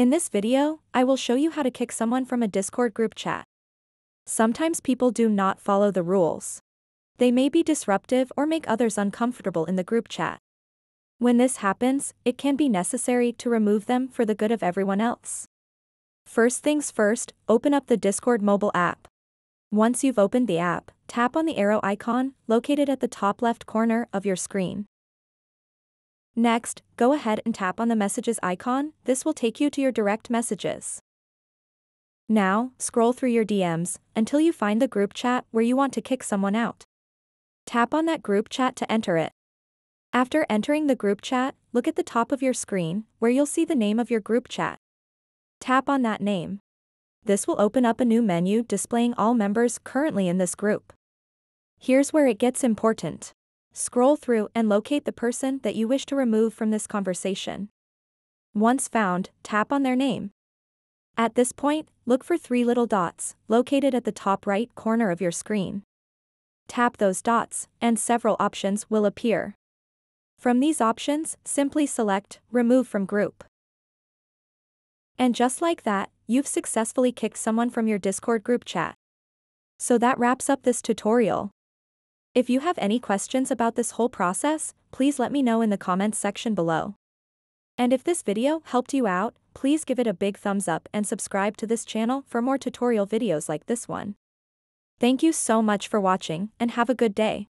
In this video, I will show you how to kick someone from a Discord group chat. Sometimes people do not follow the rules. They may be disruptive or make others uncomfortable in the group chat. When this happens, it can be necessary to remove them for the good of everyone else. First things first, open up the Discord mobile app. Once you've opened the app, tap on the arrow icon, located at the top left corner of your screen. Next, go ahead and tap on the messages icon, this will take you to your direct messages. Now, scroll through your DMs until you find the group chat where you want to kick someone out. Tap on that group chat to enter it. After entering the group chat, look at the top of your screen where you'll see the name of your group chat. Tap on that name. This will open up a new menu displaying all members currently in this group. Here's where it gets important. Scroll through and locate the person that you wish to remove from this conversation. Once found, tap on their name. At this point, look for three little dots, located at the top right corner of your screen. Tap those dots, and several options will appear. From these options, simply select Remove from Group. And just like that, you've successfully kicked someone from your Discord group chat. So that wraps up this tutorial. If you have any questions about this whole process, please let me know in the comments section below. And if this video helped you out, please give it a big thumbs up and subscribe to this channel for more tutorial videos like this one. Thank you so much for watching and have a good day.